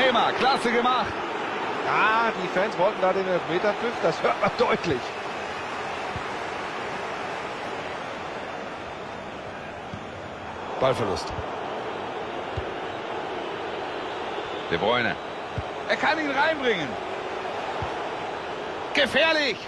Neymar, klasse gemacht. Ja, die Fans wollten da den Elfmeterpfiff, das hört man deutlich. Ballverlust. De Bruyne. Er kann ihn reinbringen. Gefährlich.